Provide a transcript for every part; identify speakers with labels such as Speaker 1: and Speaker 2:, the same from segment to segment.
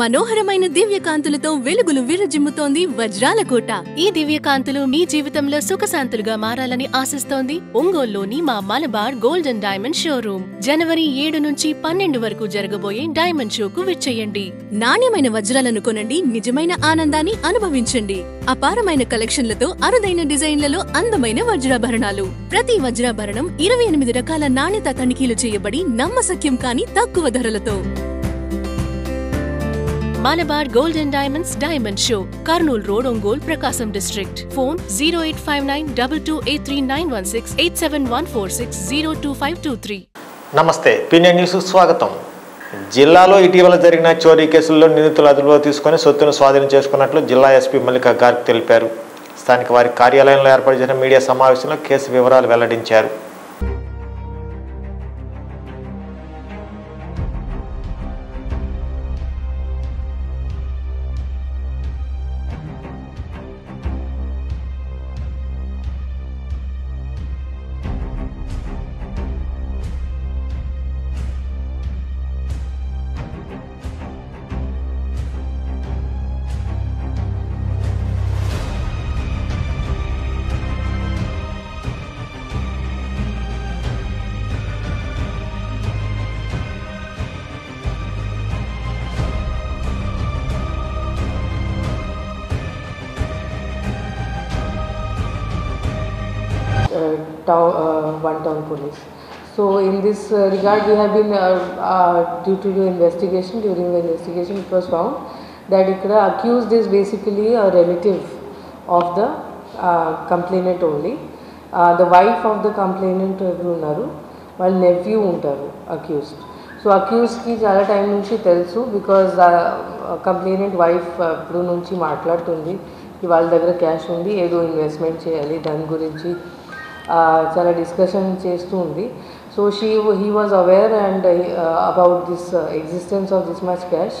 Speaker 1: మనోహరమైన దివ్యకాంతులతో వెలుగులు విరజిమ్ముతోంది వజ్రాల కోట. ఈ దివ్యకాంతులు మీ జీవితంలో సుఖశాంతులుగా మారాలని ఆశిస్తోంది. ఒంగోలులోని మా Malabar gold and diamond showroom. జనవరి ఏడు నుంచి పన్నెండు వరకు జరగబోయే డైమండ్ షోకు విచ్చేయండి. నాణ్యమైన వజ్రాలను కొనండి నిజమైన ఆనందాన్ని అనుభవించండి. అపారమైన కలెక్షన్లతో అరుదైన డిజైన్లలో అందమైన వజ్రాభరణాలు. ప్రతి వజ్రాభరణం ఇరవై ఎనిమిది రకాల నాణ్యత తనిఖీలు చేయబడి నమ్మశక్యం కాని తక్కువ ధరలతో. Malabar gold and diamonds diamond show Kurnool road Ongole Prakasam district phone zero eight five nine double two eight three nine one six eight seven one four six zero two five two three
Speaker 2: నమస్తే పిన్నే news స్వాగతం. జిల్లాలో ఇటీవల జరిగిన చోరీ కేసుల్లో నిందితులు అదుపులో తీసుకుని సొత్తును స్వాధీనం చేసుకున్నట్లు జిల్లా ఎస్పీ మల్లిక గార్గ్ తెలిపారు. స్థానిక వారి కార్యాలయంలో ఏర్పాటు చేసిన మీడియా సమావేశంలో కేసు వివరాలు వెల్లడించారు.
Speaker 3: Town, uh, one town police. So in this uh, regard, we have been, uh, uh, due to the investigation, during the investigation it was found that Ikra accused is basically a relative of the uh, complainant only. Uh, the wife of the complainant ఎవరు ఉన్నారు వాళ్ళ nephew ఉంటారు accused so అక్యూస్కి చాలా time నుంచి తెలుసు because complainant wife ఇప్పుడు నుంచి మాట్లాడుతుంది "ఈ వాళ్ళ దగ్గర క్యాష్ ఉంది ఏదో ఇన్వెస్ట్మెంట్ చేయాలి దాని గురించి ఆ, చాలా డిస్కషన్ చేస్తూ ఉంది. So she he was aware and about this existence of this much cash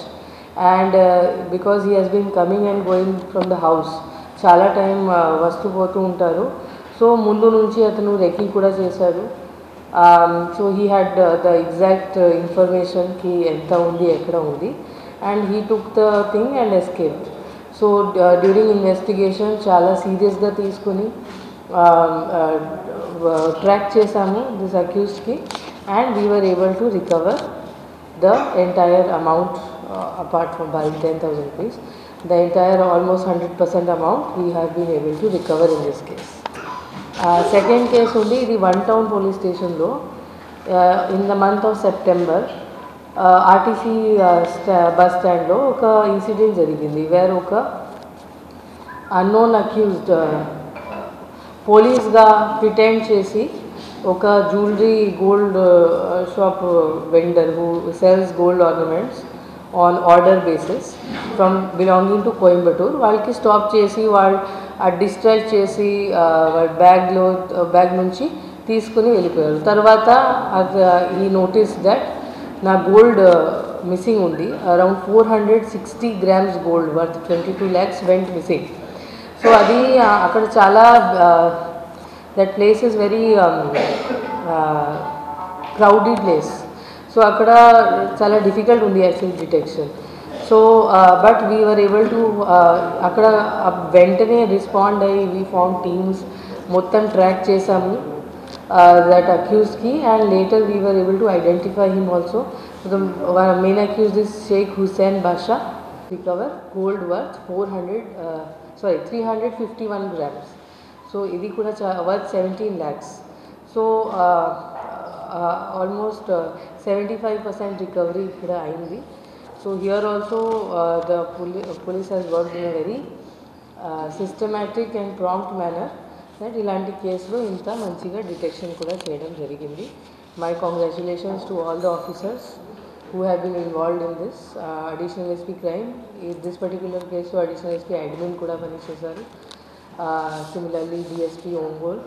Speaker 3: and because he has been coming and going from the house చాలా టైం uh, వస్తూ పోతూ ఉంటారు. సో ముందు నుంచి అతను రెక్కీ కూడా చేశాడు. So he had the exact ఇన్ఫర్మేషన్కి ఎంత ఉంది ఎక్కడ ఉంది. And he took the thing and escape so during investigation చాలా సీరియస్గా తీసుకుని ట్రాక్ చేశాము this అక్యూస్డ్కి and we were able to recover the entire amount uh, apart from buying 10,000 rupees, the entire almost 100% amount we have been able to recover in this case. Uh, second case ఉంది ఇది one town police స్టేషన్లో in the month of September RTC bus స్టాండ్లో ఒక incident జరిగింది wear ఒక unknown accused పోలీస్గా pretend చేసి ఒక jewellery gold shop vendor who sells gold ornaments on order basis from belonging to Coimbatore వాళ్ళకి స్టాప్ చేసి వాళ్ళు డిస్ట్రాక్ట్ చేసి వాళ్ళ బ్యాగ్లో బ్యాగ్ నుంచి తీసుకుని వెళ్ళిపోయారు. తర్వాత ఈ నోటీస్ దట్ నా గోల్డ్ మిస్సింగ్ ఉంది. Around four hundred sixty grams gold worth twenty two lakhs went missing so అది అక్కడ చాలా that place is very crowded place so అక్కడ చాలా డిఫికల్ట్ ఉంది actual detection so but we were able to అక్కడ వెంటనే respond అయ్యి వీ ఫౌండ్ టీమ్స్ మొత్తం ట్రాక్ చేసాము that అక్యూస్కి and later we were able to identify him also main accused this Shaik Hussain Basha recover gold worth four hundred sorry three hundred fifty one grams so ఇది కూడా చా worth seventeen lakhs so almost seventy five percent recovery ఇక్కడ అయింది. So here also the police has work in very systematic and prompt manner that ఇలాంటి కేసులో ఇంత మంచిగా detection కూడా చేయడం జరిగింది. My congratulations to all the officers who have been involved in this. Uh, additional SP crime, in this particular case, so additional SP admin
Speaker 4: Kuda Panishasari. Uh, similarly, DSP Ongol,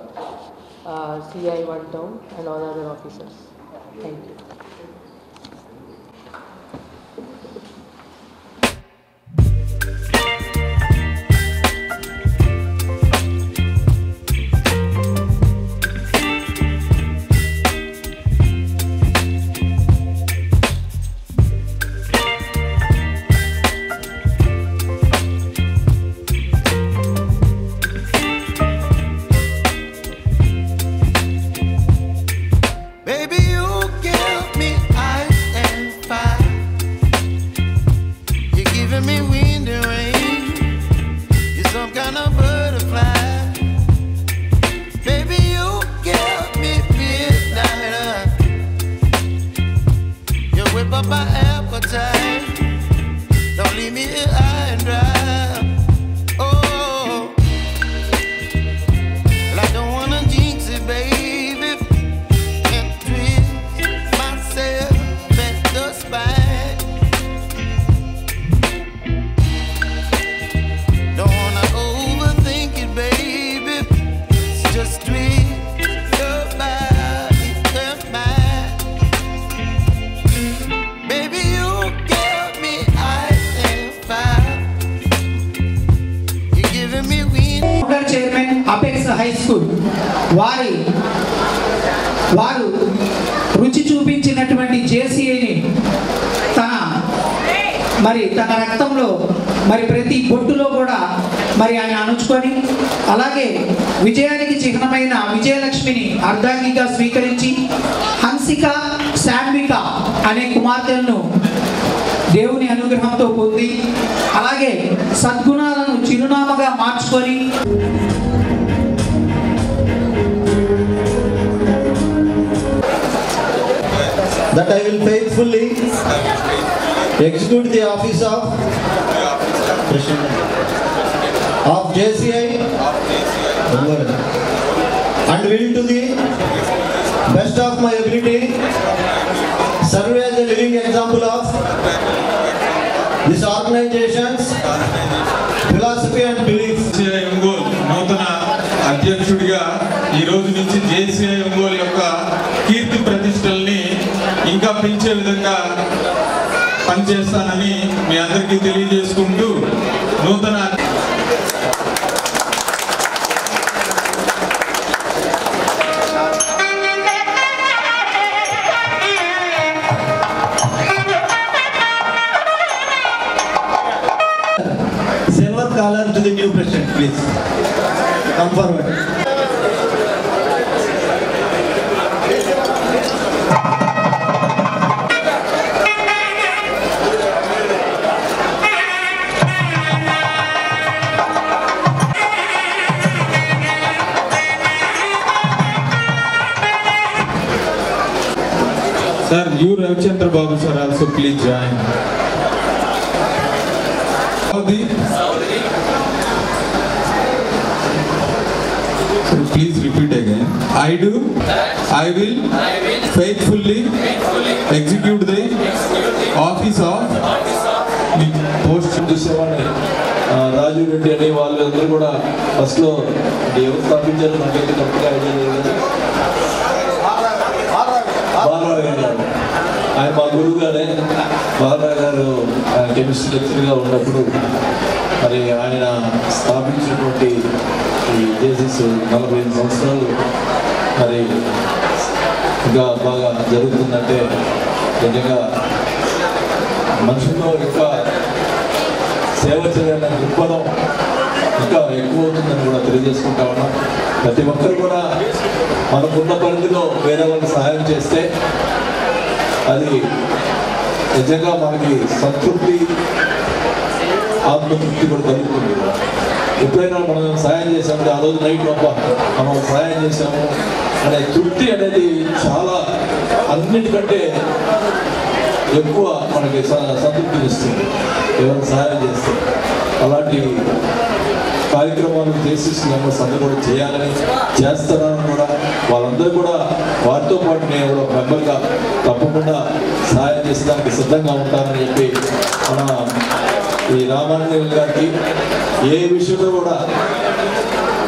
Speaker 4: uh, CI One Town, and all other officers. Thank you. అనే కుమార్తెలను దేవుని అనుగ్రహంతో పొంది అలాగే సద్గుణాలను చిరునామగా మార్చుకొని
Speaker 5: that I will faithfully execute the office of President of JCI Ongole, and will to the best of my ability serve as living example of this organisation philosophy and belief
Speaker 6: నూతన అధ్యక్షుడిగా ఈ రోజు నుంచి జేసీఐ ఎంగోల్ యొక్క కీర్తి ప్రతిష్టల్ని ఇంకా పెంచే విధంగా పనిచేస్తానని మీ అందరికీ తెలియజేసుకుంటూ నూతన
Speaker 5: sir also please
Speaker 6: join please repeat again I do I will faithfully execute the office of post
Speaker 7: చూసేవాడిని ఆ, రాజీవ్ రెడ్డి అనే వాళ్ళందరూ కూడా ఫస్ట్లో ఎవరు స్థాపించారు. నాకైతే కరెక్ట్గా ఐడియా లేదు. బాలరావు గారు. ఆయన మా గురువు గారే బాలరావు గారు కెమిస్ట్రీ లెక్చర్గా ఉన్నప్పుడు మరి ఆయన స్థాపించినటువంటి ఈ జేసీస్ నలభై ఐదు సంవత్సరాలు మరి ఇంకా బాగా జరుగుతుందంటే నిజంగా మనుషుల్లో ఇంకా సేవ చేయాలని దృక్పథం ఇంకా ఎక్కువ అవుతుందని కూడా తెలియజేసుకుంటా ఉన్నాం. ప్రతి ఒక్కరు కూడా మనకున్న పరిధిలో వేరే వాళ్ళకి సహాయం చేస్తే అది నిజంగా మనకి సంతృప్తి ఆత్మతృప్తి కూడా కలుగుతుంది. ఎప్పుడైనా మనం సాయం చేసామంటే ఆ రోజు నైట్ లోప మనం సాయం చేసాము అనే తృప్తి అనేది చాలా అన్నిటికంటే ఎక్కువ మనకి స- సంతృప్తిని ఇస్తుంది సహాయం చేస్తే. అలాంటి కార్యక్రమాలు చేసేసి మెంబర్స్ అందరూ కూడా చేయాలని చేస్తారని కూడా వాళ్ళందరూ కూడా వారితో పాటు నేను కూడా మెంబర్గా తప్పకుండా సహాయం చేసేదానికి సిద్ధంగా ఉంటానని చెప్పి మన ఈ రామాంజనేయులు గారికి ఏ విషయంలో కూడా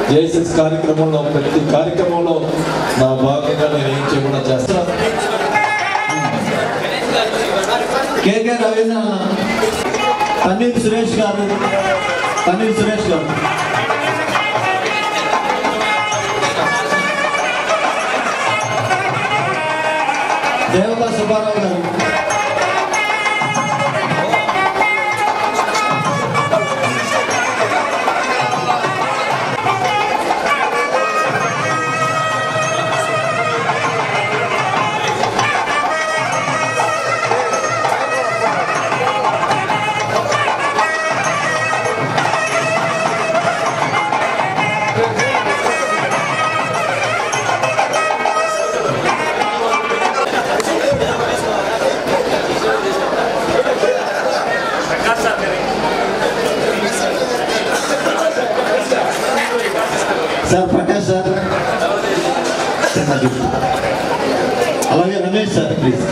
Speaker 7: జేఎస్ఎస్ కార్యక్రమంలో ప్రతి కార్యక్రమంలో నా భాగంగా నేను ఏం చేయకుండా చేస్తాను
Speaker 5: కేకే రవీంద్ర అన్న సురేష్ గారు. తన్నీర్ సురేష్ సార్. ప్రకాష్ సార్ అలాగే రమేష్ సార్ ప్లీజ్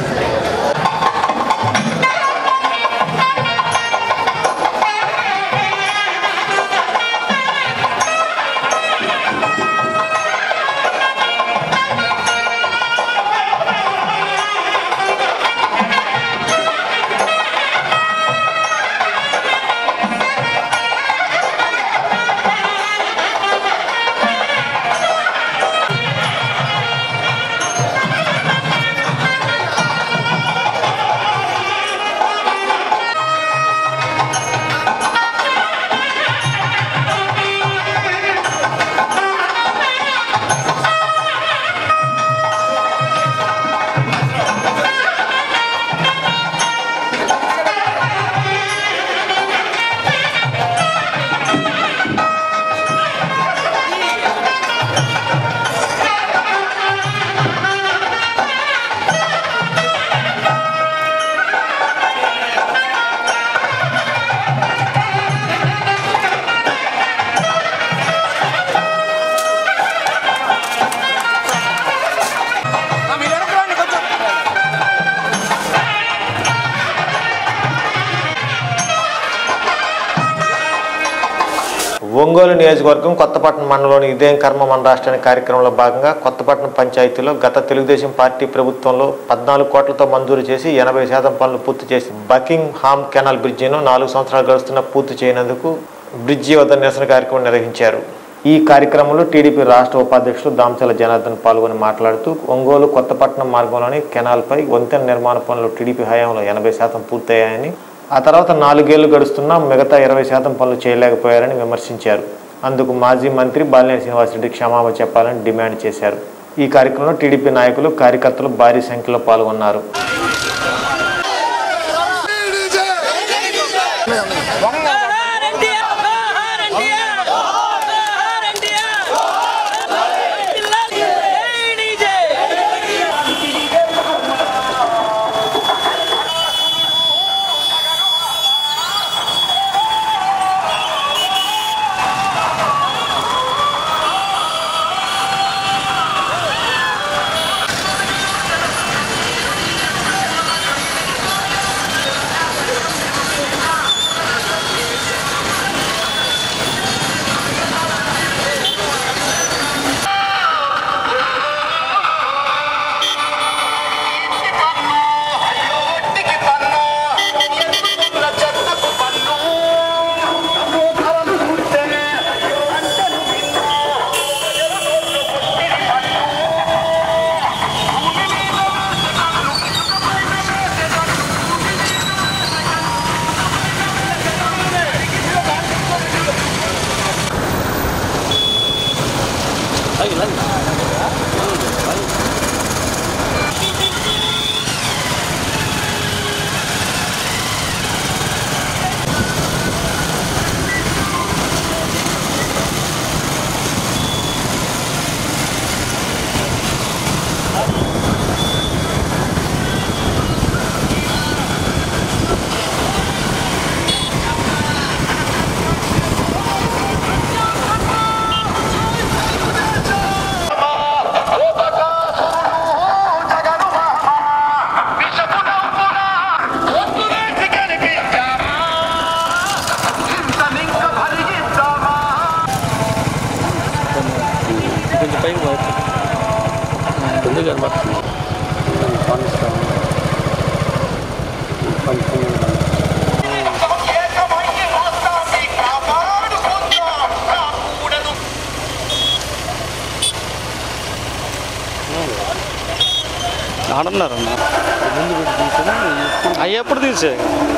Speaker 2: నియోజకవర్గం కొత్తపట్నం మండలంలోని ఇదేం కర్మ మన రాష్ట్రానికి కార్యక్రమంలో భాగంగా కొత్తపట్నం పంచాయతీలో గత తెలుగుదేశం పార్టీ ప్రభుత్వంలో పద్నాలుగు కోట్లతో మంజూరు చేసి ఎనభై శాతం పనులు పూర్తి చేసి బకింగ్ హామ్ కెనాల్ బ్రిడ్జిను నాలుగు సంవత్సరాలు గడుస్తున్న పూర్తి చేయనందుకు బ్రిడ్జి వద్ద నిరసన కార్యక్రమం నిర్వహించారు. ఈ కార్యక్రమంలో టీడీపీ రాష్ట్ర ఉపాధ్యక్షుడు దామచల జనార్దన్ పాల్గొని మాట్లాడుతూ ఒంగోలు కొత్తపట్నం మార్గంలోని కెనాల్పై వంతెన నిర్మాణ పనులు టీడీపీ హయాంలో ఎనభై శాతం పూర్తయ్యాయని ఆ తర్వాత నాలుగేళ్ళు గడుస్తున్నా మిగతా ఇరవై శాతం పనులు చేయలేకపోయారని విమర్శించారు. అందుకు మాజీ మంత్రి బాలినేని శ్రీనివాసరెడ్డి క్షమాపణ చెప్పాలని డిమాండ్ చేశారు. ఈ కార్యక్రమంలో టీడీపీ నాయకులు కార్యకర్తలు భారీ సంఖ్యలో పాల్గొన్నారు.
Speaker 8: అవి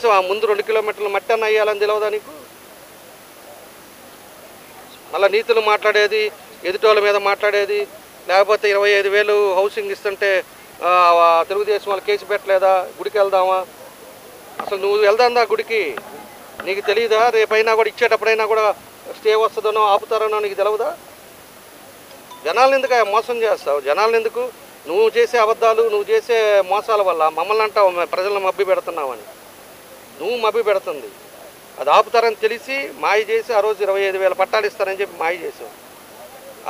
Speaker 8: కనీసం ఆ ముందు రెండు కిలోమీటర్లు మట్టి అన్న వేయాలని తెలియదా నీకు? మళ్ళీ నీతులు మాట్లాడేది ఎదుటోళ్ళ మీద మాట్లాడేది లేకపోతే ఇరవై ఐదు వేలు హౌసింగ్ ఇస్తుంటే తెలుగుదేశం వాళ్ళు కేసు పెట్టలేదా? గుడికి వెళ్దామా? అసలు నువ్వు వెళ్దాందా గుడికి? నీకు తెలియదా రేపైనా కూడా ఇచ్చేటప్పుడైనా కూడా స్టే వస్తుందనో ఆపుతారనో నీకు తెలియదా జనాలను ఎందుకు మోసం చేస్తావు? జనాలను ఎందుకు? నువ్వు చేసే అబద్ధాలు నువ్వు చేసే మోసాల వల్ల మమ్మల్ని అంటావు? ప్రజలను మబ్బి పెడుతున్నావని నువ్వు మభి పెడుతుంది. అది ఆపుతారని తెలిసి మాయ చేసి ఆ రోజు ఇరవై ఐదు వేల పట్టాలు ఇస్తారని చెప్పి మాయ చేసాం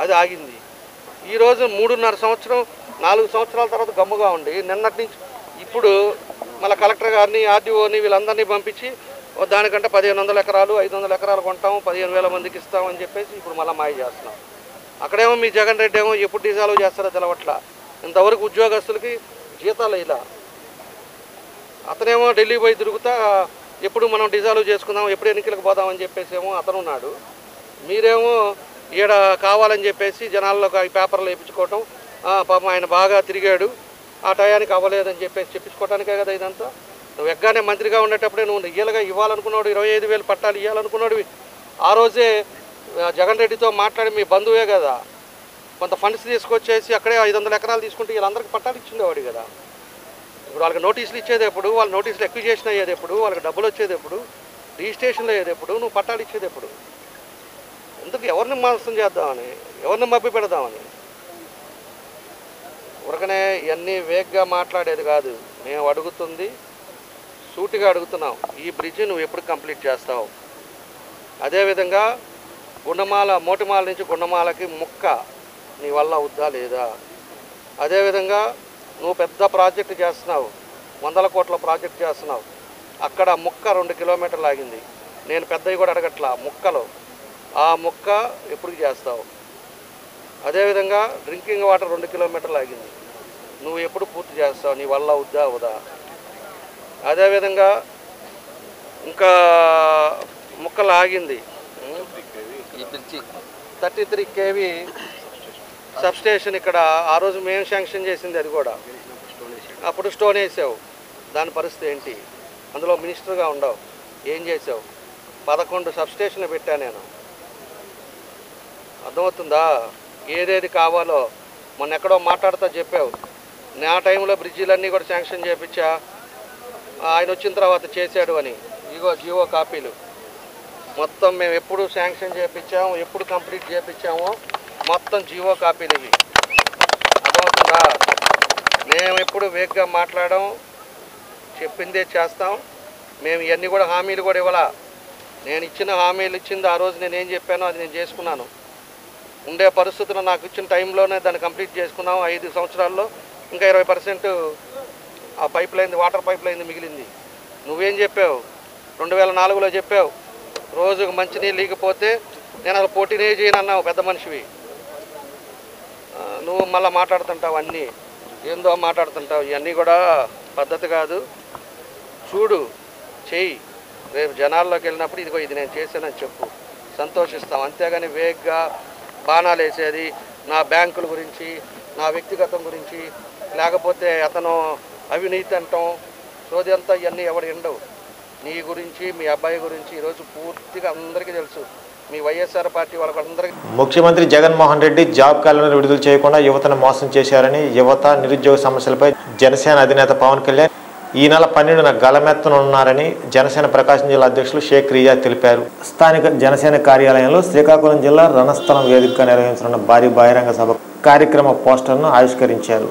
Speaker 8: అది ఆగింది. ఈరోజు మూడున్నర సంవత్సరం నాలుగు సంవత్సరాల తర్వాత గమ్ముగా ఉండి నిన్నటి నుంచి ఇప్పుడు మళ్ళీ కలెక్టర్ గారిని ఆర్డీఓని వీళ్ళందరినీ పంపించి దానికంటే పదిహేను వందల ఎకరాలు ఐదు వందల ఎకరాలు కొంటాం పదిహేను వేల మందికి ఇస్తామని చెప్పేసి ఇప్పుడు మళ్ళీ మాయ చేస్తున్నాం. అక్కడేమో మీ జగన్ రెడ్డి ఏమో ఎప్పుడు డిజాల్వ్ చేస్తారో తెలవట్ల. ఇంతవరకు ఉద్యోగస్తులకి జీతాలు ఇలా అతనేమో ఢిల్లీ పోయి తిరుగుతా ఎప్పుడు మనం డిజాల్వ్ చేసుకుందాం ఎప్పుడు ఎన్నికలకు పోదామని చెప్పేసి ఏమో అతను ఉన్నాడు మీరేమో ఈడ కావాలని చెప్పేసి జనాల్లో ఈ పేపర్లు వేయించుకోవటం పాపం ఆయన బాగా తిరిగాడు ఆ టయానికి అవ్వలేదని చెప్పేసి చెప్పించుకోవటానికే కదా ఇదంతా. నువ్వు ఎగ్గానే మంత్రిగా ఉండేటప్పుడే నువ్వు రియల్గా ఇవ్వాలనుకున్నాడు ఇరవై ఐదు వేలు పట్టాలు ఇవ్వాలనుకున్నాడు ఆ రోజే జగన్ రెడ్డితో మాట్లాడి మీ బంధువే కదా. కొంత ఫండ్స్ తీసుకొచ్చేసి అక్కడే ఐదు వందల ఎకరాలు తీసుకుంటే వీళ్ళందరికీ పట్టాలు ఇచ్చిండేవాడు కదా. ఇప్పుడు వాళ్ళకి నోటీసులు ఇచ్చేది ఎప్పుడు వాళ్ళ నోటీసులు ఎక్విజేషన్ అయ్యేది ఎప్పుడు వాళ్ళకి డబ్బులు వచ్చేది ఎప్పుడు రిజిస్ట్రేషన్లు అయ్యేది ఎప్పుడు నువ్వు పట్టాలు ఇచ్చేది ఎప్పుడు ఎందుకు ఎవరిని మోసం చేద్దామని ఎవరిని మబ్బి పెడదామని? ఉరకనే ఇవన్నీ వేగ్గా మాట్లాడేది కాదు. మేము అడుగుతుంది సూటిగా అడుగుతున్నాం. ఈ బ్రిడ్జ్ నువ్వు ఎప్పుడు కంప్లీట్ చేస్తావు? అదేవిధంగా గుండమాల మోటిమాల నుంచి గుండమాలకి ముక్క నీ వల్ల అవుద్దా లేదా? అదేవిధంగా నువ్వు పెద్ద ప్రాజెక్ట్ చేస్తున్నావు వందల కోట్ల ప్రాజెక్ట్ చేస్తున్నావు. అక్కడ ముక్క రెండు కిలోమీటర్లు ఆగింది. నేను పెద్దవి కూడా అడగట్లా ముక్కలు. ఆ ముక్క ఎప్పుడు చేస్తావు? అదేవిధంగా డ్రింకింగ్ వాటర్ రెండు కిలోమీటర్లు ఆగింది. నువ్వు ఎప్పుడు పూర్తి చేస్తావు? నీ వల్ల అవుద్దా అవుదా? అదేవిధంగా ఇంకా ముక్కలు ఆగింది. Thirty three KV. సబ్స్టేషన్ ఇక్కడ ఆ రోజు మేము శాంక్షన్ చేసింది అది కూడా. అప్పుడు స్టోన్ వేసావు. దాని పరిస్థితి ఏంటి? అందులో మినిస్టర్గా ఉండవు. ఏం చేసావు? పదకొండు సబ్స్టేషన్ పెట్టా నేను. అర్థమవుతుందా? ఏదేది కావాలో మొన్న ఎక్కడో మాట్లాడుతూ చెప్పావు. నా టైంలో బ్రిడ్జీలన్నీ కూడా శాంక్షన్ చేయించా ఆయన వచ్చిన తర్వాత చేశాడు అని. ఇగో జియో కాపీలు. మొత్తం మేము ఎప్పుడు శాంక్షన్ చేయించాము ఎప్పుడు కంప్లీట్ చేయించామో మొత్తం జీవో కాపీలు ఇవి. అర్థమవుతుందా మేము ఎప్పుడు వేగ్గా మాట్లాడడం చెప్పిందే చేస్తాం. మేము ఇవన్నీ కూడా హామీలు కూడా ఇవ్వాలా? నేను ఇచ్చిన హామీలు ఇచ్చింది ఆ రోజు నేను ఏం చెప్పానో అది నేను చేసుకున్నాను. ఉండే పరిస్థితులు నాకు ఇచ్చిన టైంలోనే దాన్ని కంప్లీట్ చేసుకున్నాం. ఐదు సంవత్సరాల్లో ఇంకా ఇరవై పర్సెంట్ ఆ pipe line water pipe line మిగిలింది. నువ్వేం చెప్పావు? రెండు వేల నాలుగులో చెప్పావు. రోజుకు మంచినీళ్ళు లేకపోతే నేను అసలు పోటీనే చేయను అన్నావు పెద్ద మనిషివి. నువ్వు మళ్ళీ మాట్లాడుతుంటావు అన్నీ. ఏందో మాట్లాడుతుంటావు ఇవన్నీ కూడా పద్ధతి కాదు. చూడు చెయ్యి. రేపు జనాల్లోకి వెళ్ళినప్పుడు ఇదిగో ఇది నేను చేశానని చెప్పు. సంతోషిస్తాం. అంతేగాని వేగ్గా బాణాలు వేసేది నా బ్యాంకుల గురించి నా వ్యక్తిగతం గురించి లేకపోతే అతను అవినీతి అంటాం. సోదంతా ఇవన్నీ ఎవడు ఎండవు నీ గురించి మీ అబ్బాయి గురించి ఈరోజు పూర్తిగా అందరికీ తెలుసు. మీ వైఎస్ఆర్ పార్టీ వాళ్ళకి అందరికీ
Speaker 2: ముఖ్యమంత్రి జగన్మోహన్ రెడ్డి జాబ్ క్యాలెండర్ విడుదల చేయకుండా యువతను మోసం చేశారని యువత నిరుద్యోగ సమస్యలపై జనసేన అధినేత పవన్ కళ్యాణ్ ఈ నెల పన్నెండున గలమెత్తనున్నారని జనసేన ప్రకాశం జిల్లా అధ్యక్షులు షేక్ రియా తెలిపారు. స్థానిక జనసేన కార్యాలయంలో శ్రీకాకుళం జిల్లా రణస్థలం వేదికగా నిర్వహించనున్న భారీ బహిరంగ సభ కార్యక్రమ పోస్టర్ను ఆవిష్కరించారు.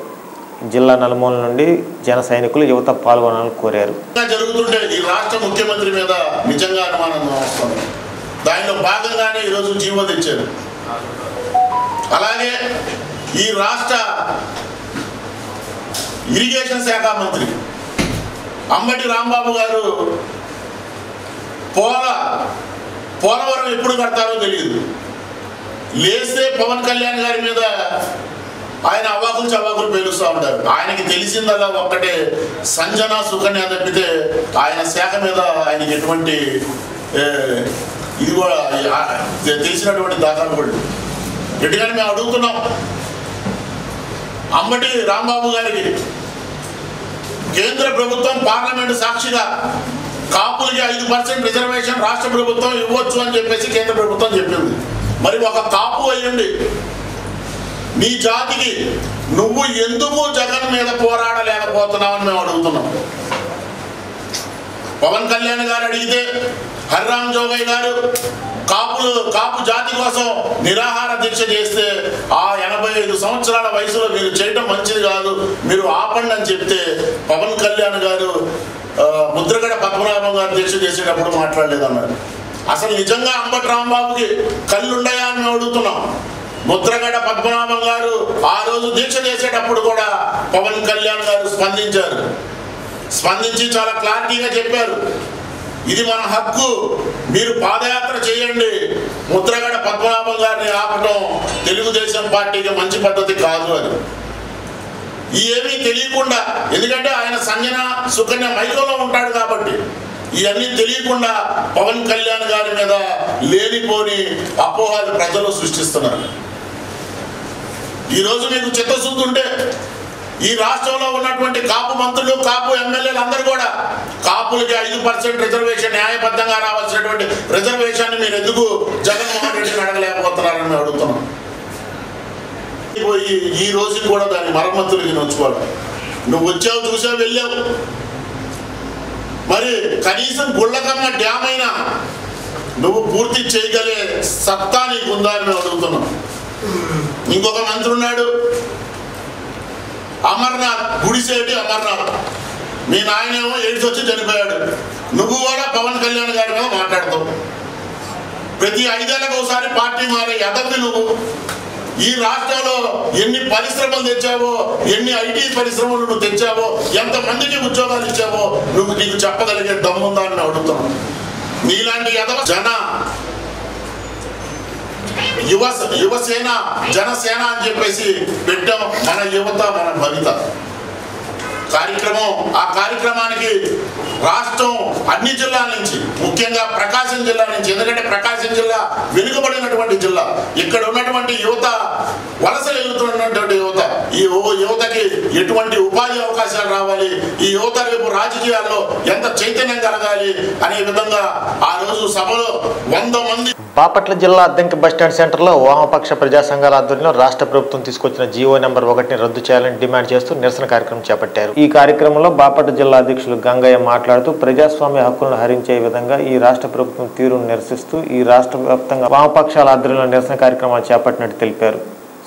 Speaker 2: జిల్లా నలుమూల నుండి జన సైనికులు యువత పాల్గొనాలని కోరారు.
Speaker 9: జరుగుతుంటే ఈ రాష్ట్ర ముఖ్యమంత్రి మీద నిజంగా అనుమానం వస్తుంది. దానిలో భాగంగానే ఈరోజు జీవో తెచ్చారు. అలాగే ఈ రాష్ట్ర ఇరిగేషన్ శాఖ మంత్రి అంబటి రాంబాబు గారు పోల పోలవరం ఎప్పుడు కడతారో తెలియదు. లేస్తే పవన్ కళ్యాణ్ గారి మీద ఆయన అవాకులు చవాకులు పేలుస్తూ ఉంటారు. ఆయనకి తెలిసిందల్లా ఒక్కటే సంజన సుకన్య తప్పితే ఆయన శాఖ మీద ఆయనకి ఎటువంటి ఇది కూడా తెలిసినటువంటి దాఖలు కూడా. రెడ్డి గట్టిగానే మేము అడుగుతున్నాం. అమ్మటి రాంబాబు గారికి కేంద్ర ప్రభుత్వం పార్లమెంటు సాక్షిగా కాపులకి ఐదు పర్సెంట్ రిజర్వేషన్ రాష్ట్ర ప్రభుత్వం ఇవ్వచ్చు అని చెప్పేసి కేంద్ర ప్రభుత్వం చెప్పింది. మరి ఒక కాపు అయ్యండి. నీ జాతికి నువ్వు ఎందుకు జగన్ మీద పోరాడలేకపోతున్నావని మేము అడుగుతున్నాం. పవన్ కళ్యాణ్ గారు అడిగితే హరిరామ్ జోగయ్య గారు కాపులు కాపు జాతి కోసం నిరాహార దీక్ష చేస్తే ఆ ఎనభై ఐదు సంవత్సరాల వయసులో మీరు చేయటం మంచిది కాదు మీరు ఆపండి అని చెప్తే పవన్ కళ్యాణ్ గారు ముద్రగడ పద్మనాభం గారు దీక్ష చేసేటప్పుడు మాట్లాడలేదన్నారు. అసలు నిజంగా అంబటి రాంబాబుకి కళ్ళుండయా అని అడుగుతున్నాం. ముద్రగడ పద్మనాభం గారు ఆ రోజు దీక్ష చేసేటప్పుడు కూడా పవన్ కళ్యాణ్ గారు స్పందించారు. స్పందించి చాలా క్లారిటీగా చెప్పారు. ఇది మన హక్కు. మీరు పాదయాత్ర చేయండి. ముద్రగడ పద్మనాభం గారిని ఆపటం తెలుగుదేశం పార్టీకి మంచి పద్ధతి కాదు అని ఏమీ తెలియకుండా ఎందుకంటే ఆయన సంజన సుకన్య మైకంలో ఉంటాడు కాబట్టి ఇవన్నీ తెలియకుండా పవన్ కళ్యాణ్ గారి మీద లేనిపోని అపోహాలు ప్రజలు సృష్టిస్తున్నారు. ఈరోజు మీకు చిత్తశుద్ధి ఉంటే ఈ రాష్ట్రంలో ఉన్నటువంటి కాపు మంత్రులు కాపు ఎమ్మెల్యేలు అందరూ కూడా కాపులకి ఐదు పర్సెంట్ రిజర్వేషన్ న్యాయబద్ధంగా రావాల్సినటువంటి రిజర్వేషన్ మీరు ఎందుకు జగన్మోహన్ రెడ్డిని అడగలేకపోతున్నారని మేము అడుగుతున్నాం. పోయి ఈ రోజు కూడా దాని మరమ్మతులకి నొచ్చుకోవడం నువ్వు వచ్చావు చూసావు వెళ్ళావు. మరి కనీసం గుళ్ళకమ్మ డ్యామ్ అయినా నువ్వు పూర్తి చేయగలే సత్తా నీకుందా అని మేము అడుగుతున్నాం. ఇంకొక మంత్రి ఉన్నాడు. అమర్నాథ్ గుడిసేటి అమర్నాథ్. మీ నాయనేమో ఎయిడ్స్ వచ్చి చనిపోయాడు. నువ్వు కూడా పవన్ కళ్యాణ్ గారి మీద మాట్లాడతావు. ప్రతి ఐదేళ్ళకు ఒకసారి పార్టీ మారే ఎదవి నువ్వు. ఈ రాష్ట్రంలో ఎన్ని పరిశ్రమలు తెచ్చావో ఎన్ని ఐటీ పరిశ్రమలు నువ్వు తెచ్చావో ఎంతమందికి ఉద్యోగాలు ఇచ్చావో నువ్వు నీకు చెప్పగలిగే దమ్ముందా అని అడుగుతాను నీలాంటి ఎదవ జన యువ యువసేన జనసేన అని చెప్పేసి పెట్టాం. మన యువత మన భవిత. కార్యక్రమం ఆ కార్యక్రమానికి రాష్ట్రం అన్ని జిల్లాల నుంచి ముఖ్యంగా ప్రకాశం జిల్లా నుంచి ఎందుకంటే ప్రకాశం జిల్లా వెనుకబడినటువంటి జిల్లా. ఇక్కడ ఉన్నటువంటి యువత వలస వెళ్తున్నటువంటి యువత. ఈ యువతకి ఎటువంటి ఉపాధి అవకాశాలు రావాలి? ఈ యువత రేపు రాజకీయాల్లో ఎంత చైతన్యం కలగాలి? అనే విధంగా ఆ రోజు సభలో వంద మంది
Speaker 2: బాపట్ల జిల్లా అద్దంకి బస్టాండ్ సెంటర్లో వామపక్ష ప్రజా సంఘాల ఆధ్వర్యంలో రాష్ట్ర ప్రభుత్వం తీసుకొచ్చిన జీవో నెంబర్ ఒకటిని రద్దు చేయాలని డిమాండ్ చేస్తూ నిరసన కార్యక్రమం చేపట్టారు. ఈ కార్యక్రమంలో బాపట్ల జిల్లా అధ్యక్షులు గంగయ్య మాట్లాడుతూ ప్రజాస్వామ్య హక్కులను హరించే విధంగా ఈ రాష్ట్ర ప్రభుత్వం తీరును నిరసిస్తూ ఈ రాష్ట్ర వ్యాప్తంగా వామపక్షాల ఆధ్వర్యంలో నిరసన కార్యక్రమాలు చేపట్టినట్టు తెలిపారు.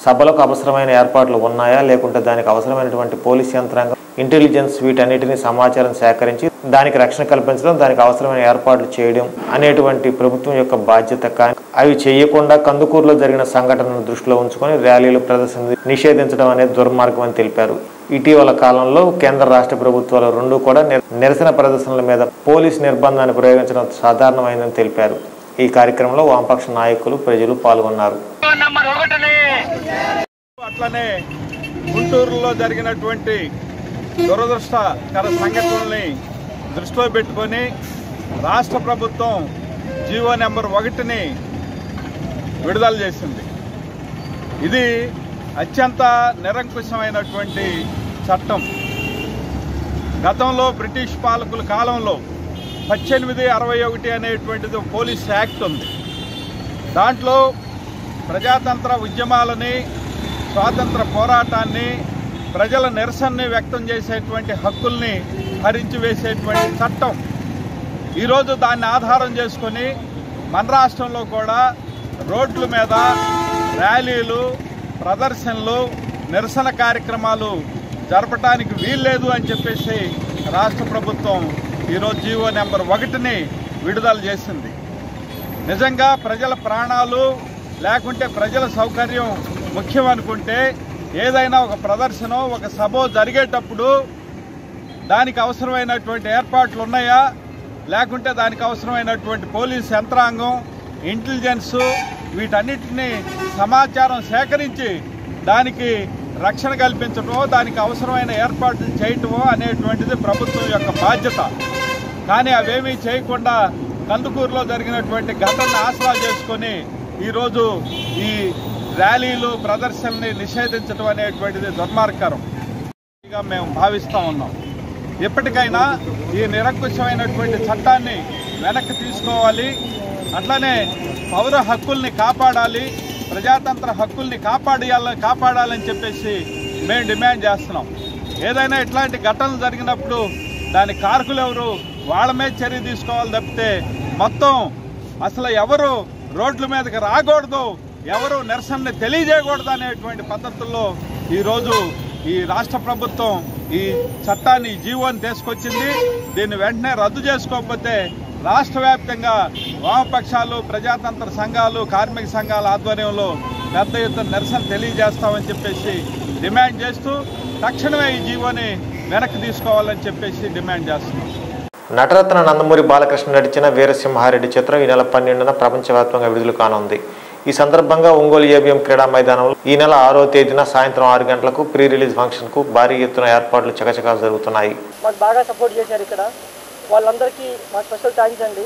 Speaker 2: సభలకు అవసరమైన ఏర్పాట్లు ఉన్నాయా? లేకుంటే దానికి అవసరమైనటువంటి పోలీస్ యంత్రాంగం ఇంటెలిజెన్స్ వీటన్నిటిని సమాచారం సేకరించి దానికి రక్షణ కల్పించడం దానికి అవసరమైన ఏర్పాట్లు చేయడం అనేటువంటి ప్రభుత్వం యొక్క బాధ్యత కానీ అవి చేయకుండా కందుకూరులో జరిగిన సంఘటనను దృష్టిలో ఉంచుకొని ర్యాలీలు ప్రదర్శన నిషేధించడం అనేది దుర్మార్గం అని తెలిపారు. ఇటీవల కాలంలో కేంద్ర రాష్ట్ర ప్రభుత్వాలు రెండు కూడా నిరసన ప్రదర్శనల మీద పోలీస్ నిర్బంధాన్ని ప్రయోగించడం సాధారణమైందని తెలిపారు. ఈ కార్యక్రమంలో వామపక్ష నాయకులు ప్రజలు పాల్గొన్నారు.
Speaker 10: అట్లనే గుంటూరులో జరిగినటువంటి దురదృష్టకర సంఘటనల్ని దృష్టిలో పెట్టుకొని రాష్ట్ర ప్రభుత్వం జీవో నెంబర్ ఒకటిని విడుదల చేసింది. ఇది అత్యంత నిరంకుశమైనటువంటి చట్టం. గతంలో బ్రిటిష్ పాలకుల కాలంలో పద్దెనిమిది అరవై ఒకటి అనేటువంటిది ఒక పోలీస్ యాక్ట్ ఉంది. దాంట్లో ప్రజాతంత్ర ఉద్యమాలని స్వాతంత్ర పోరాటాన్ని ప్రజల నిరసనని వ్యక్తం చేసేటువంటి హక్కుల్ని హరించి వేసేటువంటి చట్టం. ఈరోజు దాన్ని ఆధారం చేసుకొని మన రాష్ట్రంలో కూడా రోడ్ల మీద ర్యాలీలు ప్రదర్శనలు నిరసన కార్యక్రమాలు జరపడానికి వీల్లేదు అని చెప్పేసి రాష్ట్ర ప్రభుత్వం ఈరోజు జీవో నెంబర్ ఒకటిని విడుదల చేసింది. నిజంగా ప్రజల ప్రాణాలు లేకుంటే ప్రజల సౌకర్యం ముఖ్యం అనుకుంటే ఏదైనా ఒక ప్రదర్శన ఒక సభ జరిగేటప్పుడు దానికి అవసరమైనటువంటి ఏర్పాట్లు ఉన్నాయా? లేకుంటే దానికి అవసరమైనటువంటి పోలీస్ యంత్రాంగం ఇంటెలిజెన్సు వీటన్నిటిని సమాచారం సేకరించి దానికి రక్షణ కల్పించటమో దానికి అవసరమైన ఏర్పాట్లు చేయటమో అనేటువంటిది ప్రభుత్వం యొక్క బాధ్యత. కానీ అవేమీ చేయకుండా కందుకూరులో జరిగినటువంటి ఘటనను ఆసరా చేసుకొని ఈరోజు ఈ ర్యాలీలు ప్రదర్శనని నిషేధించడం అనేటువంటిది దుర్మార్గకరం. మేము భావిస్తూ ఉన్నాం. ఎప్పటికైనా ఈ నిరంకుశమైనటువంటి చట్టాన్ని వెనక్కి తీసుకోవాలి. అట్లనే పౌర హక్కుల్ని కాపాడాలి ప్రజాతంత్ర హక్కుల్ని కాపాడాలని కాపాడాలని చెప్పేసి మేము డిమాండ్ చేస్తున్నాం. ఏదైనా ఇట్లాంటి ఘటనలు జరిగినప్పుడు దాని కారకులు ఎవరు వాళ్ళ మీద చర్య తీసుకోవాలి తప్పితే మొత్తం అసలు ఎవరు రోడ్ల మీదకి రాకూడదు ఎవరు నిరసనని తెలియజేయకూడదు అనేటువంటి పద్ధతుల్లో ఈరోజు ఈ రాష్ట్ర ప్రభుత్వం ఈ చట్టాన్ని జీవోని తీసుకొచ్చింది. దీన్ని వెంటనే రద్దు చేసుకోకపోతే రాష్ట్ర వ్యాప్తంగా వామపక్షాలు ప్రజాతంత్ర సంఘాలు కార్మిక సంఘాల ఆధ్వర్యంలో పెద్ద ఎత్తున నిరసన తెలియజేస్తామని చెప్పేసి డిమాండ్ చేస్తూ తక్షణమే ఈ జీవోని వెనక్కి తీసుకోవాలని చెప్పేసి డిమాండ్ చేస్తున్నాం.
Speaker 2: నటరత్న నందమూరి బాలకృష్ణ నడిచిన వీరసింహారెడ్డి చిత్రం ఈ నెల పన్నెండున ప్రపంచవ్యాప్తంగా విడుదల కానుంది. ఈ సందర్భంగా ఒంగోలు ఏబిఎం క్రీడా మైదానంలో ఈ నెల ఆరో తేదీన సాయంత్రం ఆరు గంటలకు ప్రీ రిలీజ్ ఫంక్షన్కు భారీ ఎత్తున ఏర్పాట్లు చకచకా జరుగుతున్నాయి.
Speaker 11: మాకు బాగా సపోర్ట్ చేశారు ఇక్కడ. వాళ్ళందరికీ మా స్పెషల్ థ్యాంక్స్ అండి.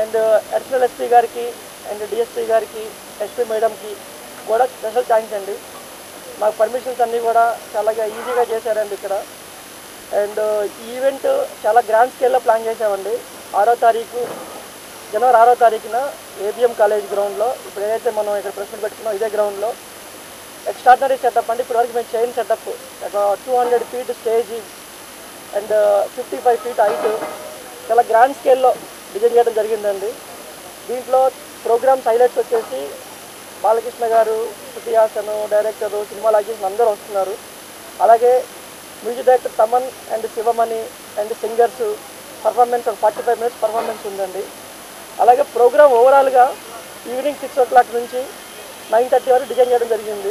Speaker 11: అండ్ అడిషనల్ ఎస్పీ గారికి అండ్ డిఎస్పీ గారికి ఎస్పీ మేడంకి కూడా స్పెషల్ థ్యాంక్స్ అండి. మాకు పర్మిషన్స్ అన్నీ కూడా చాలా ఈజీగా చేశారండి ఇక్కడ. అండ్ ఈవెంట్ చాలా గ్రాండ్ స్కేల్లో ప్లాన్ చేసామండి ఆరో తారీఖు జనవరి ఆరో తారీఖున ఏబిఎం కాలేజ్ గ్రౌండ్లో ఇప్పుడు ఏదైతే మనం ఇక్కడ ప్రెస్ మీట్ పెట్టుకున్నాం ఇదే గ్రౌండ్లో ఎక్స్ట్రాడినరీ సెటప్ అండి ఇప్పటివరకు మేము చైన్ సెటప్ ఒక two hundred feet stage and fifty five feet height చాలా గ్రాండ్ స్కేల్లో డిజైన్ చేయడం జరిగిందండి. దీంట్లో ప్రోగ్రామ్స్ హైలైట్స్ వచ్చేసి బాలకృష్ణ గారు శృతి హాసను డైరెక్టరు సినిమా లాగేసిన అందరూ వస్తున్నారు. అలాగే music director Thaman and Sivamani and singers performance forty five minutes performance ఉందండి. అలాగే ప్రోగ్రామ్ ఓవరాల్గా ఈవినింగ్ సిక్స్ ఓ క్లాక్ నుంచి నైన్ థర్టీ వరకు డిజైన్ చేయడం జరిగింది.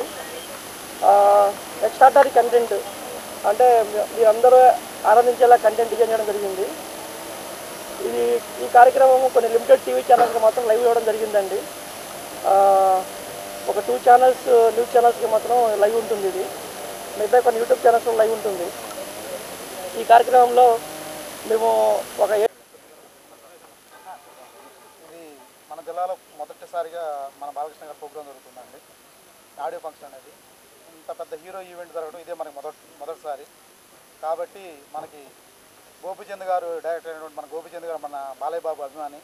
Speaker 11: ఎక్స్ట్రాటరీ కంటెంట్ అంటే మీరందరూ ఆనందించేలా కంటెంట్ డిజైన్ చేయడం జరిగింది. ఇది ఈ కార్యక్రమం కొన్ని లిమిటెడ్ టీవీ ఛానల్స్కి మాత్రం లైవ్ ఇవ్వడం జరిగిందండి. ఒక టూ ఛానల్స్ న్యూస్ ఛానల్స్కి మాత్రం లైవ్ ఉంటుంది ఇది. మిగతా కొన్ని యూట్యూబ్ ఛానల్స్లో లైవ్ ఉంటుంది. ఈ కార్యక్రమంలో మేము ఒక ఏ-
Speaker 12: ఇది మన జిల్లాలో మొదటిసారిగా మన బాలకృష్ణ గారి ప్రోగ్రాం జరుగుతుందండి. ఆడియో ఫంక్షన్ అనేది. ఇంత పెద్ద హీరో ఈవెంట్ జరగడం ఇదే మనకి మొదటి మొదటిసారి. కాబట్టి మనకి గోపిచంద్ గారు డైరెక్టర్ అయినటువంటి మన గోపిచంద్ గారు మన బాలయ్య బాబు అభిమాని.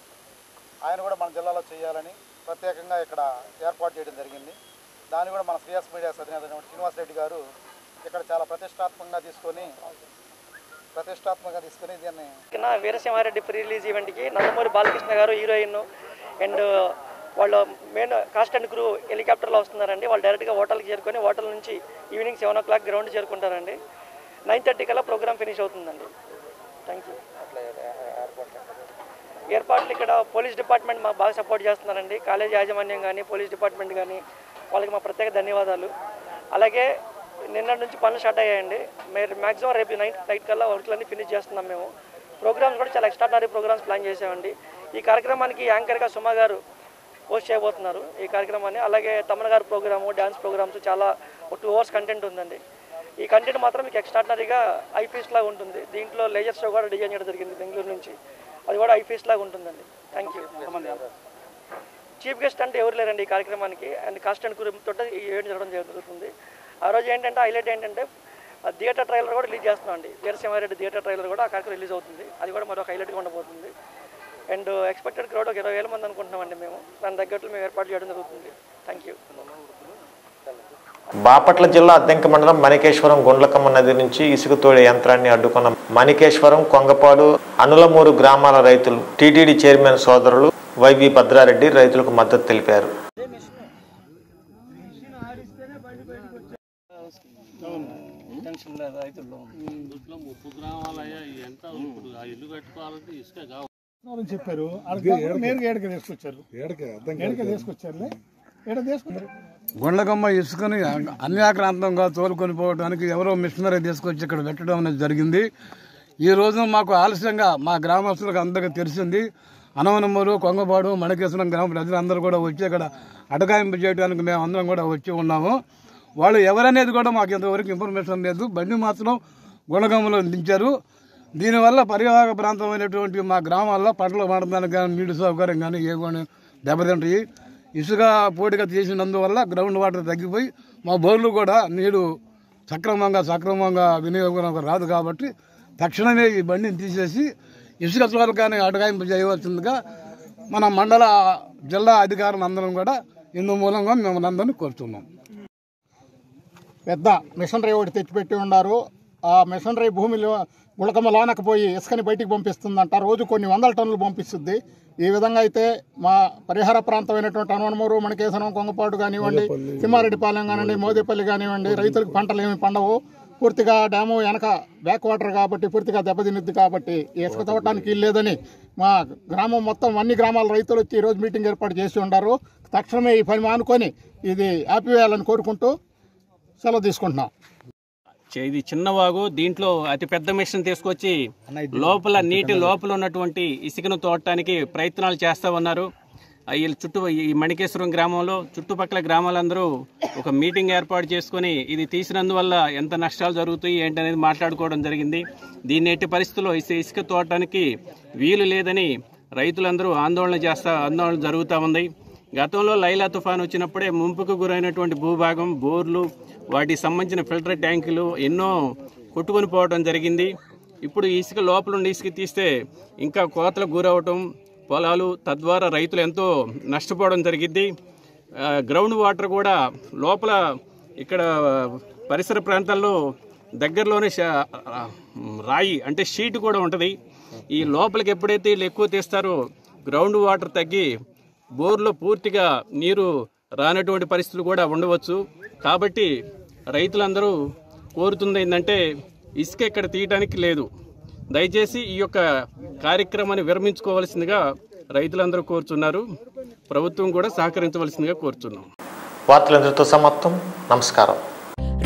Speaker 12: ఆయన కూడా మన జిల్లాలో చేయాలని ప్రత్యేకంగా ఇక్కడ ఏర్పాటు చేయడం జరిగింది. దాన్ని కూడా మన శ్రీయాస్ మీడియా అధినేత శ్రీనివాస్ రెడ్డి గారు ఇక్కడ చాలా ప్రతిష్టాత్మకంగా తీసుకొని ప్రతిష్టాత్మకంగా తీసుకొని దీన్ని
Speaker 11: కింద వీరసింహారెడ్డి ప్రీ రిలీజ్ ఈవెంట్కి నందమూరి బాలకృష్ణ గారు హీరోయిన్ అండ్ వాళ్ళు మెయిన్ కాస్ట్ అండ్ క్రూ హెలికాప్టర్లో వస్తున్నారండి. వాళ్ళు డైరెక్ట్గా హోటల్కి చేరుకొని హోటల్ నుంచి evening seven o'clock ground చేరుకుంటారండి. నైన్ థర్టీ కల్లా ప్రోగ్రామ్ ఫినిష్ అవుతుందండి. థ్యాంక్ యూ ఏర్పాట్లు ఇక్కడ పోలీస్ డిపార్ట్మెంట్ మాకు బాగా సపోర్ట్ చేస్తున్నారండి. కాలేజ్ యాజమాన్యం కానీ పోలీస్ డిపార్ట్మెంట్ కానీ వాళ్ళకి మా ప్రత్యేక ధన్యవాదాలు. అలాగే నిన్న నుంచి పనులు స్టార్ట్ అయ్యాయండి. మీరు మ్యాక్సిమం రేపు నైట్ నైట్ కల్లా వర్క్లన్నీ ఫినిష్ చేస్తున్నాం మేము. ప్రోగ్రామ్స్ కూడా చాలా ఎక్స్ట్రాడినరీ ప్రోగ్రామ్స్ ప్లాన్ చేసామండి ఈ కార్యక్రమానికి యాంకర్గా సుమా గారు హోస్ట్ చేయబోతున్నారు. ఈ కార్యక్రమాన్ని అలాగే తమన్ గారు ప్రోగ్రాము డ్యాన్స్ ప్రోగ్రామ్స్ చాలా ఒక టూ అవర్స్ కంటెంట్ ఉందండి. ఈ కంటెంట్ మాత్రం మీకు ఎక్స్ట్రాడినరీగా ఐపీఎస్ లాగా ఉంటుంది. దీంట్లో లేజర్ షో కూడా డిజైన్ చేయడం జరిగింది బెంగళూరు నుంచి. అది కూడా ఐపీఎస్ లాగా ఉంటుందండి. థ్యాంక్ యూ చీఫ్ గెస్ట్ అంటే ఎవరు లేరండి ఈ కార్యక్రమానికి? అండ్ కాస్ట్ అండ్ తోట ఈ ఈవెంట్ జరగడం జరుగుతుంది. ఆ రోజు ఏంటంటే హైలైట్ ఏంటంటే థియేటర్ ట్రైలర్ కూడా రిలీజ్ చేస్తున్నాం అండి వీరసింహారెడ్డి థియేటర్ ట్రైలర్ కూడా ఆ కార్యక్రమం రిలీజ్ అవుతుంది. అది కూడా మరొక హైలైట్గా ఉండబోతుంది. అండ్ ఎక్స్పెక్టెడ్ క్రౌడ్ ఒక ఇరవై వేల మంది అనుకుంటున్నామండి మేము. దాని తగ్గట్లు మేము ఏర్పాటు చేయడం జరుగుతుంది. థ్యాంక్ యూ
Speaker 2: బాపట్ల జిల్లా అద్దెంక మండలం మణికేశ్వరం గుండ్లకమ్మ నది నుంచి ఇసుక తోడే యంత్రాన్ని అడ్డుకున్న మణికేశ్వరం కొంగపాడు అనులమూరు గ్రామాల రైతులు టీటీడీ చైర్మన్ సోదరులు వైవి భద్రారెడ్డి రైతులకు మద్దతు తెలిపారు.
Speaker 13: టెన్షన్ లేదు రైతుల్లో ఇందులో ముప్పు గ్రామాలు అయ్యా ఎంత ఇప్పుడు ఆ ఇల్లు కట్టుకోవాలంటే ఇసుక కావాలి.
Speaker 14: అని చెప్పారు. నేరుగా ఏడక తీసుకొచ్చారు. ఏడక తీసుకొచ్చారు ఏడ తీసుకొచ్చారు?
Speaker 15: గుండ్లకమ్మ ఇసుకని అన్యాక్రాంతంగా తోలుకొని పోవడానికి ఎవరో మిషనరీ తీసుకొచ్చి ఇక్కడ పెట్టడం అనేది జరిగింది. ఈ రోజున మాకు ఆలస్యంగా మా గ్రామస్తులకు అందరికీ తెలిసింది. అనవనమ్మూరు కొంగపాడు మణికేశ్వరం గ్రామ ప్రజలందరూ కూడా వచ్చి ఇక్కడ అటకాయింపు చేయడానికి మేము అందరం కూడా వచ్చి ఉన్నాము. వాళ్ళు ఎవరనేది కూడా మాకు ఇంతవరకు ఇన్ఫర్మేషన్ లేదు. బండి మాత్రం గుణగమ్మలో దించారు దీనివల్ల పరివాహక ప్రాంతమైనటువంటి మా గ్రామాల్లో పంటలు పండడానికి కానీ నీటి సౌకర్యం కానీ ఏ కానీ దెబ్బతింటాయి. ఇసుక పోటీగా చేసినందువల్ల గ్రౌండ్ వాటర్ తగ్గిపోయి మా బోర్లు కూడా నీరు సక్రమంగా సక్రమంగా వినియోగం రాదు కాబట్టి తక్షణమే ఈ బండిని తీసేసి ఇసుక త్వరగానే అటకాయింపు చేయవలసిందిగా మన మండల జిల్లా అధికారులందరం కూడా ఇందు మూలంగా మిమ్మల్ని అందరినీ కోరుతున్నాం.
Speaker 14: పెద్ద మిషనరీ ఒకటి తెచ్చిపెట్టి ఉన్నారు. ఆ మిషనరీ భూమిలో గుళకమ్మ లోనకపోయి ఇసుకని బయటికి పంపిస్తుందంట. రోజు కొన్ని వందల టన్నులు పంపిస్తుంది. ఈ విధంగా అయితే మా పరిహార ప్రాంతమైనటువంటి అనువనమూరు మణికేశనం కొంగపాటు కానివ్వండి తిమ్మారెడ్డిపాలెం కానివ్వండి మోదేపల్లి. కానివ్వండి రైతులకు పంటలు ఏమి పండవు. పూర్తిగా డ్యాము వెనక బ్యాక్ వాటర్ కాబట్టి పూర్తిగా దెబ్బతినిద్ది కాబట్టి ఇసుక తవ్వటానికి లేదని మా గ్రామం మొత్తం అన్ని గ్రామాల రైతులు వచ్చి ఈరోజు మీటింగ్ ఏర్పాటు చేసి ఉన్నారు తక్షణమే ఈ పని మానుకొని ఇది ఆపివేయాలని కోరుకుంటూ సెలవు తీసుకుంటున్నాం.
Speaker 16: ఇది చిన్నవాగు దీంట్లో అతి పెద్ద మిషన్ తీసుకొచ్చి లోపల నీటి లోపల ఉన్నటువంటి ఇసుకను తోడటానికి ప్రయత్నాలు చేస్తా ఉన్నారు. వీళ్ళ చుట్టూ ఈ మణికేశ్వరం గ్రామంలో చుట్టుపక్కల గ్రామాలందరూ ఒక మీటింగ్ ఏర్పాటు చేసుకొని ఇది తీసినందువల్ల ఎంత నష్టాలు జరుగుతాయి ఏంటనేది మాట్లాడుకోవడం జరిగింది. దీన్ని ఎట్టి పరిస్థితుల్లో ఇసు- ఇసుక తోడటానికి వీలు లేదని రైతులందరూ ఆందోళన చేస్తా ఆందోళన జరుగుతూ ఉంది. గతంలో లైలా తుఫాన్ వచ్చినప్పుడే ముంపుకు గురైనటువంటి భూభాగం బోర్లు వాటికి సంబంధించిన ఫిల్టర్ ట్యాంకులు ఎన్నో కొట్టుకొని పోవడం జరిగింది. ఇప్పుడు ఇసుక లోపల నుండి ఇసుక తీస్తే ఇంకా కోతలకు గురవటం పొలాలు తద్వారా రైతులు ఎంతో నష్టపోవడం జరిగింది. గ్రౌండ్ వాటర్ కూడా లోపల ఇక్కడ పరిసర ప్రాంతాల్లో దగ్గరలోనే రాయి అంటే షీట్ కూడా ఉంటుంది. ఈ లోపలికి ఎప్పుడైతే వీళ్ళు ఎక్కువ తీస్తారో గ్రౌండ్ వాటర్ తగ్గి బోర్లో పూర్తిగా నీరు రానటువంటి పరిస్థితులు కూడా ఉండవచ్చు. కాబట్టి రైతులందరూ కోరుతుంది ఏంటంటే ఇసుక ఇక్కడ తీయటానికి లేదు. దయచేసి ఈ యొక్క కార్యక్రమాన్ని విరమించుకోవాల్సిందిగా రైతులందరూ కోరుతున్నారు. ప్రభుత్వం కూడా సహకరించవలసిందిగా కోరుతున్నాం.
Speaker 2: వార్తలందరితో సమాప్తం. నమస్కారం.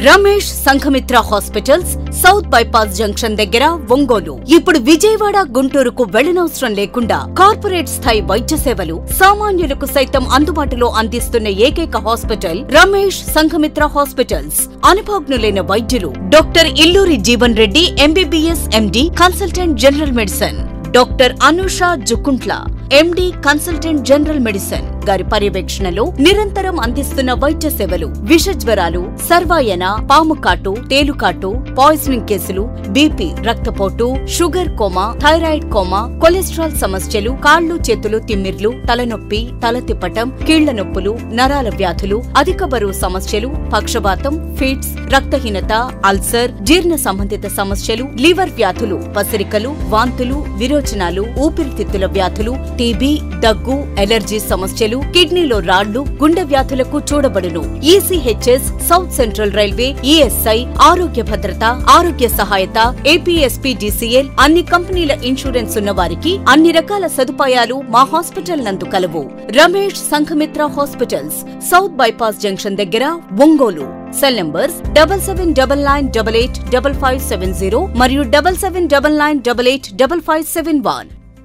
Speaker 17: Ramesh Sanghamitra hospitals south bypass junction దగ్గర ఒంగోలు. ఇప్పుడు విజయవాడ గుంటూరుకు వెళ్ళనవసరం లేకుండా కార్పొరేట్ స్థాయి వైద్య సేవలు సామాన్యులకు సైతం అందుబాటులో అందిస్తున్న ఏకైక హాస్పిటల్ రమేష్ సంఘమిత్ర హాస్పిటల్స్. అనుభవజ్ఞులైన వైద్యులు doctor Illuri Jeevan Reddy MBBS MD consultant general medicine. Doctor Anusha Jukuntla MD consultant general medicine. గారి పర్యవేక్షణలో నిరంతరం అందిస్తున్న వైద్య సేవలు విష జ్వరాలు సర్వాయన పాము కాటు తేలుకాటు పాయిజనింగ్ కేసులు బీపీ రక్తపోటు sugar coma thyroid coma cholesterol సమస్యలు కాళ్ళు చేతులు తిమ్మిర్లు తలనొప్పి తల తిప్పటం కీళ్ళ నొప్పులు నరాల వ్యాధులు అధిక బరువు సమస్యలు పక్షపాతం ఫిట్స్ రక్తహీనత అల్సర్ జీర్ణ సంబంధిత సమస్యలు లివర్ వ్యాధులు పసిరికలు వాంతులు విరోచనాలు ఊపిరితిత్తుల వ్యాధులు టీబీ దగ్గు ఎలర్జీ సమస్యలు కిడ్నీలో రాళ్ళు గుండె వ్యాధులకు చూడబడును. ECHS south central railway ESI ఆరోగ్య భద్రత ఆరోగ్య సహాయత ఏపీఎస్పీడీసీఎల్ అన్ని కంపెనీల ఇన్సూరెన్స్ ఉన్న వారికి అన్ని రకాల సదుపాయాలు మా హాస్పిటల్ నందు కలవు. Ramesh Sanghamitra hospitals south bypass junction దగ్గర Ongole. Cell numbers double seven double nine double eight double five seven zero మరియు double seven double nine double eight double five seven one